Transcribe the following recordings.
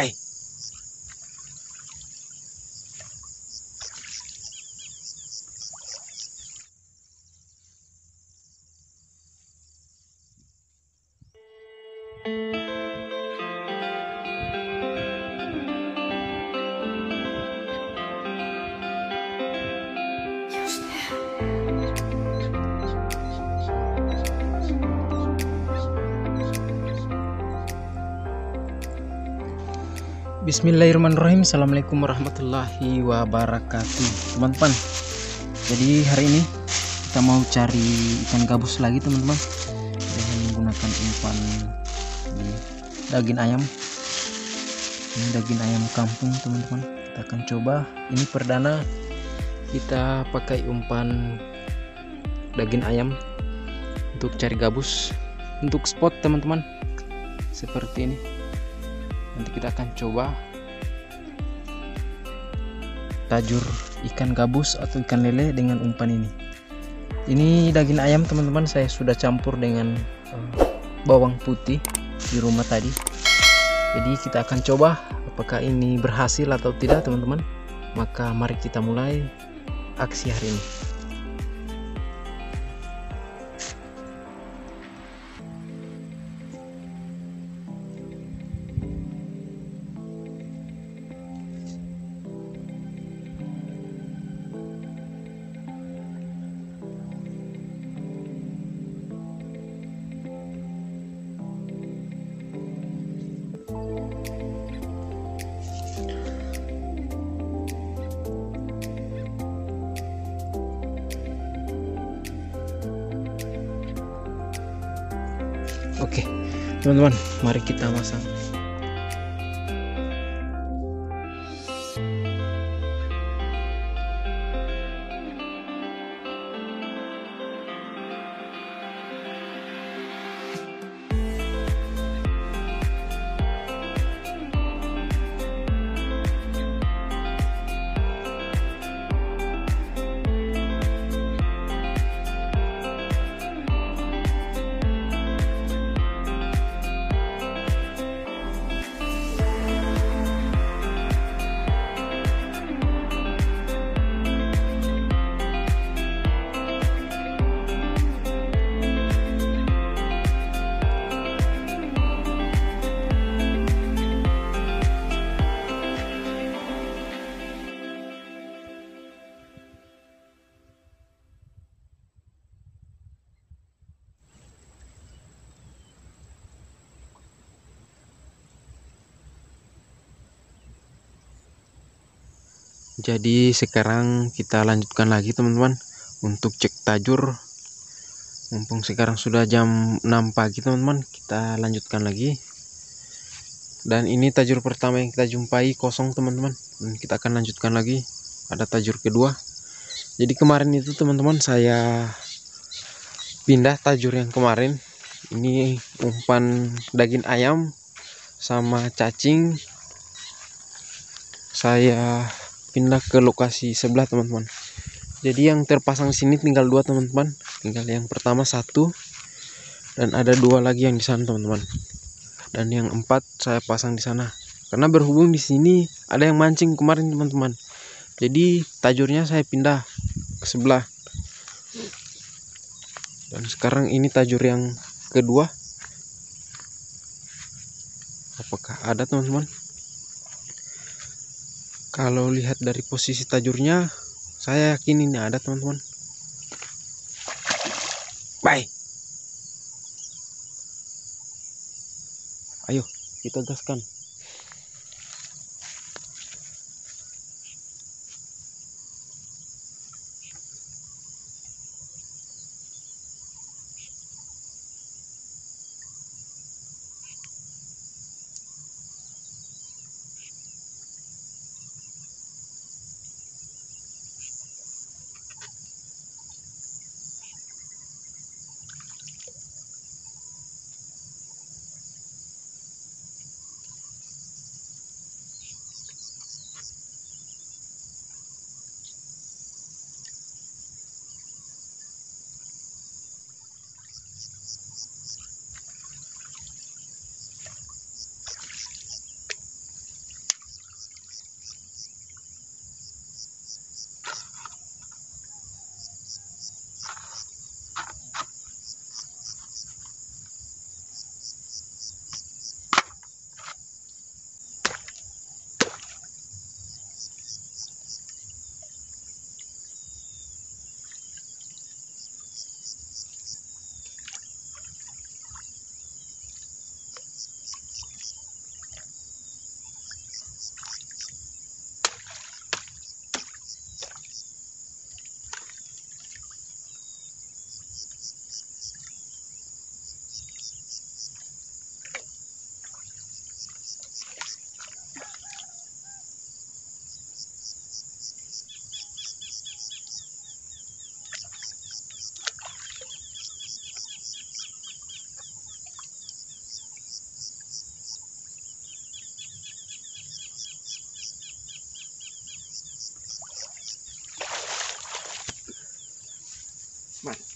Bye. Bismillahirrahmanirrahim. Assalamualaikum warahmatullahi wabarakatuh. Teman-teman Jadi hari ini Kita mau cari ikan gabus lagi teman-teman. Dengan menggunakan umpan Daging ayam. Ini daging ayam kampung teman-teman. Kita akan coba. Ini perdana. Kita pakai umpan Daging ayam Untuk cari gabus. Untuk spot teman-teman. Seperti ini nanti kita akan coba tajur ikan gabus atau ikan lele dengan umpan ini. Ini daging ayam teman-teman. Saya sudah campur dengan uh, bawang putih di rumah tadi. Jadi kita akan coba apakah ini berhasil atau tidak teman-teman. Maka mari kita mulai aksi hari ini Oke, teman-teman, mari kita masang. Jadi sekarang kita lanjutkan lagi teman-teman untuk cek tajur. Mumpung sekarang sudah jam 6 pagi teman-teman, kita lanjutkan lagi. Dan ini tajur pertama yang kita jumpai kosong teman-teman. Kita akan lanjutkan lagi. Ada tajur kedua. Jadi kemarin itu teman-teman saya pindah tajur yang kemarin. Ini umpan daging ayam sama cacing. Saya pindah ke lokasi sebelah teman-teman. Jadi yang terpasang sini tinggal dua teman-teman. Tinggal yang pertama satu dan ada dua lagi yang di sana teman-teman. Dan yang empat saya pasang di sana. Karena berhubung di sini ada yang mancing kemarin teman-teman. Jadi tajurnya saya pindah ke sebelah. Dan sekarang ini tajur yang kedua. Apakah ada teman-teman kalau lihat dari posisi tajurnya saya yakin ini ada teman-teman. Bye. Ayo kita gaskan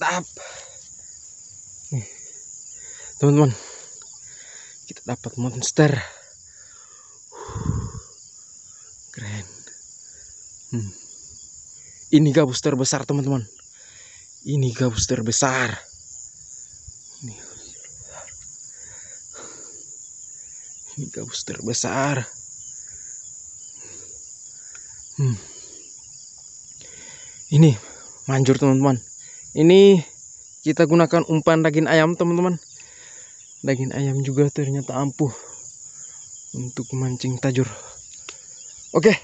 mantap teman-teman kita dapat monster. Keren. Hmm. ini gabus terbesar teman-teman. Ini gabus terbesar. Ini ini gabus terbesar. Hmm. ini manjur teman-teman ini kita gunakan umpan daging ayam teman-teman. Daging ayam juga ternyata ampuh untuk memancing tajur. Oke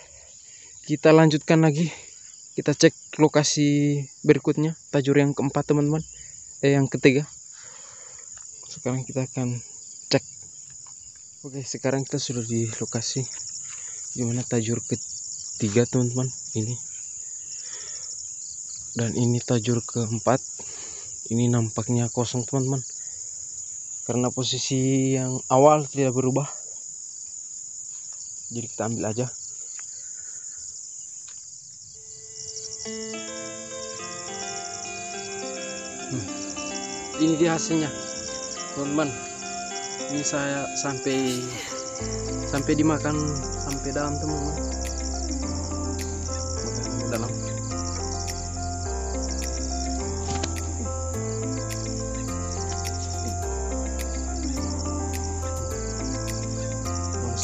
kita lanjutkan lagi. Kita cek lokasi berikutnya tajur yang keempat teman-teman. Eh yang ketiga. Sekarang kita akan cek. Oke sekarang kita sudah di lokasi gimana tajur ketiga teman-teman. Ini dan ini tajur keempat. Ini nampaknya kosong teman-teman. Karena posisi yang awal tidak berubah. Jadi kita ambil aja. Hmm. ini dia hasilnya teman-teman. Ini saya sampai sampai dimakan sampai dalam teman-teman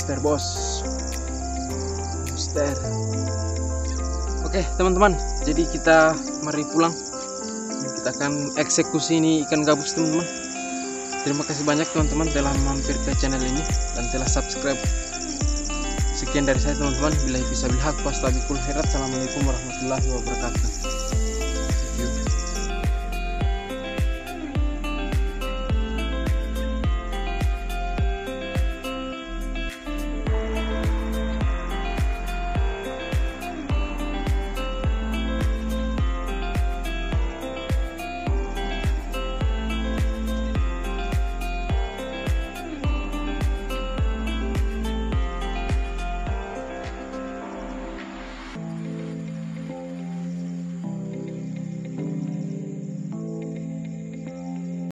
monster bos. Monster oke teman-teman. Jadi kita mari pulang. Kita akan eksekusi ini ikan gabus teman-teman. Terima kasih banyak teman-teman telah mampir ke channel ini dan telah subscribe. Sekian dari saya teman-teman. Bila bisa herat assalamualaikum warahmatullahi wabarakatuh